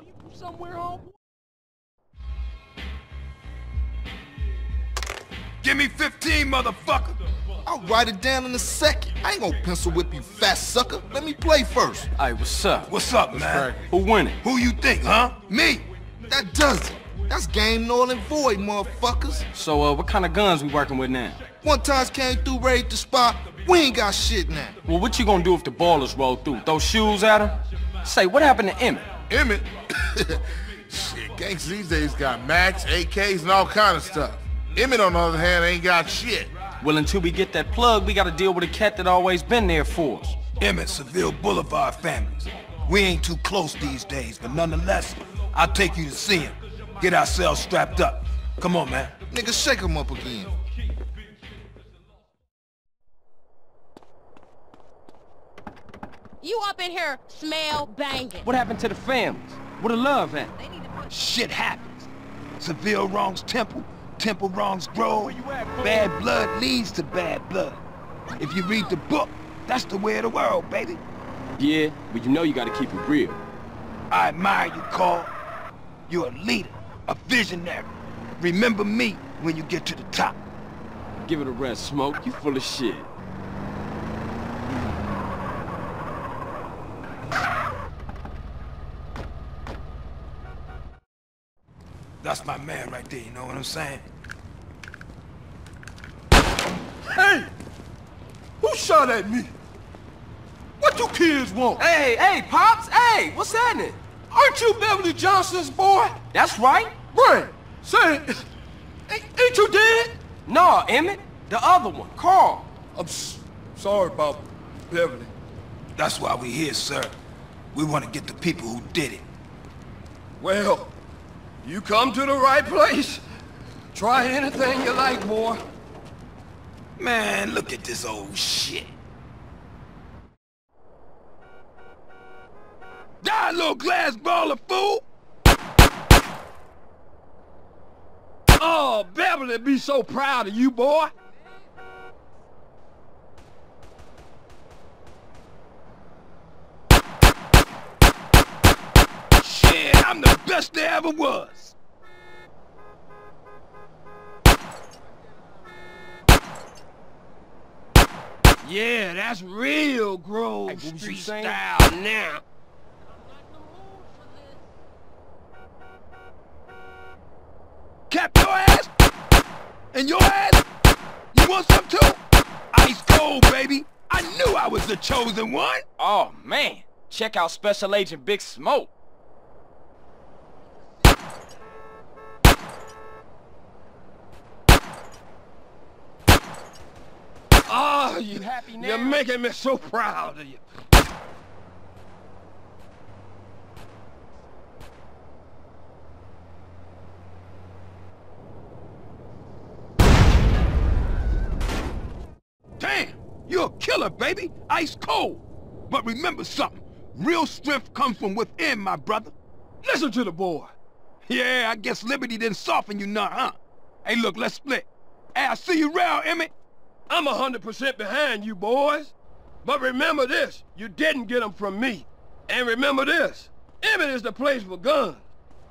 Oh, you from somewhere, homeboy? Give me 15, motherfucker. I'll write it down in a second. I ain't gonna pencil whip you, fat sucker. Let me play first. Hey, what's up? What's up, man? Who winning? Who you think, huh? Me. That does it. That's game null and void, motherfuckers. So, uh, what kind of guns we working with now? One times came through, raid the spot. We ain't got shit now. Well, what you gonna do if the ballers roll through? Throw shoes at them? Say, what happened to Emmet? Emmet? shit, gangsters these days got Macs, AKs, and all kind of stuff. Emmet, on the other hand, ain't got shit. Well, until we get that plug, we gotta deal with a cat that always been there for us. Emmet, Seville Boulevard families. We ain't too close these days, but nonetheless, I'll take you to see him. Get ourselves strapped up. Come on, man. Nigga, shake him up again. You up in here smell banging. What happened to the families? What the love at? Shit happens. Seville wrongs Temple, Temple wrongs Grove. Bad blood leads to bad blood. If you read the book, that's the way of the world, baby. Yeah, but you know you gotta keep it real. I admire you, Carl. You're a leader, a visionary. Remember me when you get to the top. Give it a rest, Smoke. You full of shit. That's my man right there, you know what I'm saying? Hey! Who shot at me? What you kids want? Hey, hey, Pops! Hey, what's happening? Aren't you Beverly Johnson's boy? That's right. Right. Say, ain't, ain't you dead? No, Emmet. The other one, Carl. I'm sorry about Beverly. That's why we're here, sir. We want to get the people who did it. Well, you come to the right place. Try anything you like, boy. Man, look at this old shit. Die, little glass ball of fool! Oh, Beverly be so proud of you, boy. Shit, I'm the best there ever was. Yeah, that's real Grove Hey, what was you Street style now. Cap your ass! And your ass? You want some too? Ice cold, baby. I knew I was the chosen one. Oh, man. Check out Special Agent Big Smoke. Oh, you, happy now? You're making me so proud of you. Damn, you're a killer, baby. Ice cold. But remember something. Real strength comes from within, my brother. Listen to the boy. Yeah, I guess Liberty didn't soften you none, huh? Hey, look, let's split. Hey, I'll see you around, Emmet. I'm a hundred percent behind you boys. But remember this, you didn't get them from me. And remember this, Emmet is the place for guns.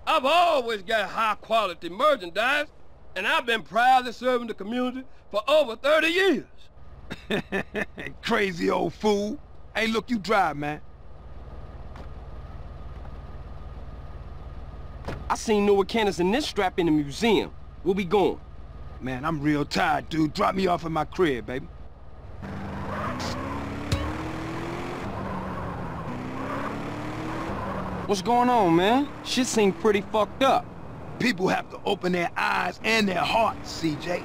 I've always got high quality merchandise, and I've been proudly serving the community for over 30 years. Crazy old fool. Hey, look, you drive, man. I seen Noah Cannons in this strap in the museum. Where we going? Man, I'm real tired, dude. Drop me off at my crib, baby. What's going on, man? Shit seem pretty fucked up. People have to open their eyes and their hearts, CJ.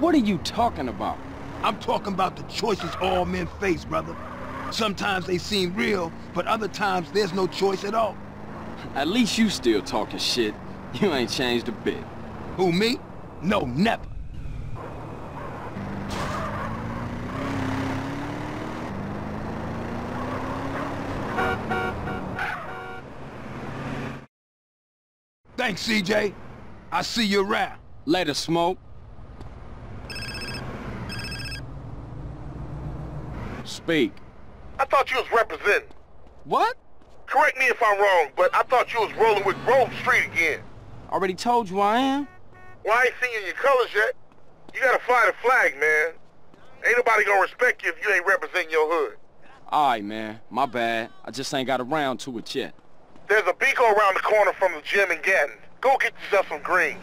What are you talking about? I'm talking about the choices all men face, brother. Sometimes they seem real, but other times there's no choice at all. At least you still talking shit. You ain't changed a bit. Who, me? No, never. Thanks, CJ. I see you around. Later, Smoke. Speak. I thought you was representing. What? Correct me if I'm wrong, but I thought you was rolling with Grove Street again. Already told you I am. Well, I ain't seen you in your colors yet. You gotta fly the flag, man. Ain't nobody gonna respect you if you ain't representing your hood. Alright, man. My bad. I just ain't got around to it yet. There's a Binco around the corner from the gym in Ganton. Go get yourself some greens.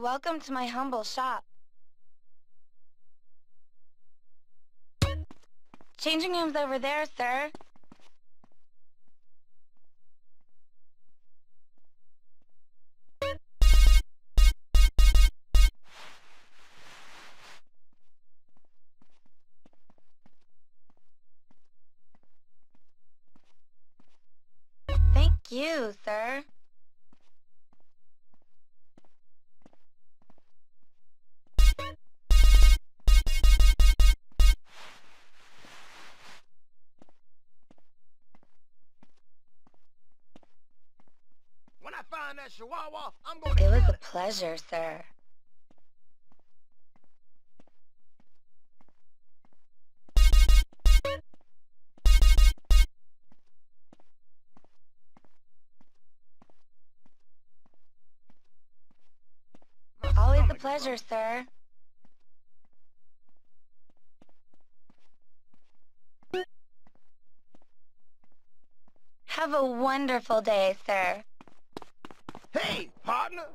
Welcome to my humble shop. Changing rooms over there, sir. Thank you, sir. That chihuahua, I'm gonna It was a pleasure, sir. Always a pleasure, sir. Have a wonderful day, sir. Hey, partner,